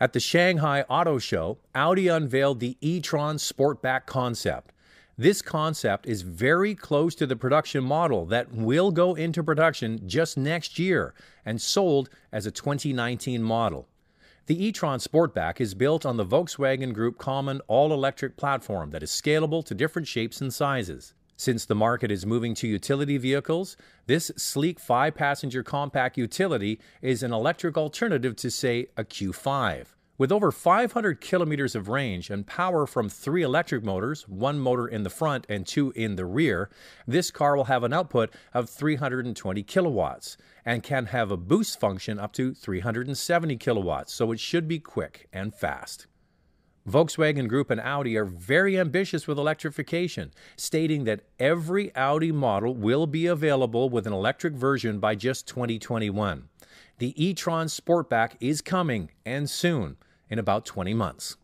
At the Shanghai Auto Show, Audi unveiled the e-tron Sportback concept. This concept is very close to the production model that will go into production just next year and sold as a 2019 model. The e-tron Sportback is built on the Volkswagen Group common all-electric platform that is scalable to different shapes and sizes. Since the market is moving to utility vehicles, this sleek five passenger compact utility is an electric alternative to, say, a Q5. With over 500 kilometers of range and power from three electric motors, one motor in the front and two in the rear, this car will have an output of 320 kilowatts and can have a boost function up to 370 kilowatts, so it should be quick and fast. Volkswagen Group and Audi are very ambitious with electrification, stating that every Audi model will be available with an electric version by just 2021. The e-tron Sportback is coming and soon, in about 20 months.